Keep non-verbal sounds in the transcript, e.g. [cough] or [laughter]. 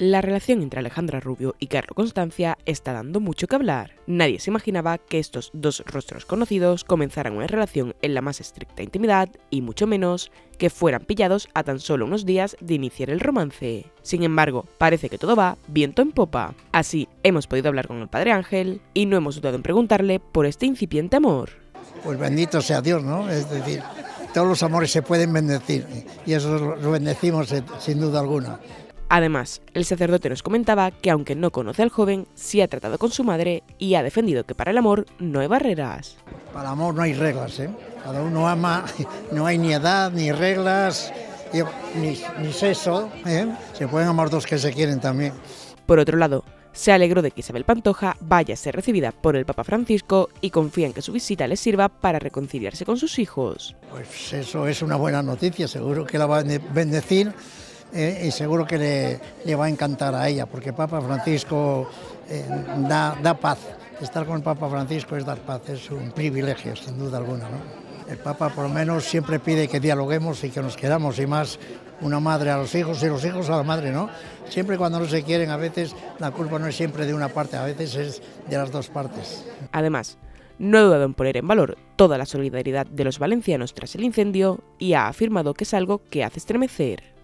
La relación entre Alejandra Rubio y Carlo Constancia está dando mucho que hablar. Nadie se imaginaba que estos dos rostros conocidos comenzaran una relación en la más estricta intimidad y mucho menos que fueran pillados a tan solo unos días de iniciar el romance. Sin embargo, parece que todo va viento en popa. Así, hemos podido hablar con el padre Ángel y no hemos dudado en preguntarle por este incipiente amor. Pues bendito sea Dios, ¿no? Es decir, todos los amores se pueden bendecir y eso lo bendecimos sin duda alguna. Además, el sacerdote nos comentaba que aunque no conoce al joven, sí ha tratado con su madre y ha defendido que para el amor no hay barreras. Para el amor no hay reglas, ¿eh? Cada uno ama, [laughs] no hay ni edad, ni reglas, ni, sexo, ¿eh? Se pueden amar dos que se quieren también. Por otro lado, se alegró de que Isabel Pantoja vaya a ser recibida por el Papa Francisco y confía en que su visita le sirva para reconciliarse con sus hijos. Pues eso es una buena noticia, seguro que la va a bendecir eh, y seguro que le, va a encantar a ella, porque Papa Francisco eh, da, da, paz. Estar con el Papa Francisco es dar paz, es un privilegio, sin duda alguna. El Papa por lo menos siempre pide que dialoguemos y que nos queramos, y más una madre a los hijos y los hijos a la madre, ¿no? Siempre cuando no se quieren, a veces la culpa no es siempre de una parte, a veces es de las dos partes. Además, no ha dudado en poner en valor toda la solidaridad de los valencianos tras el incendio y ha afirmado que es algo que hace estremecer.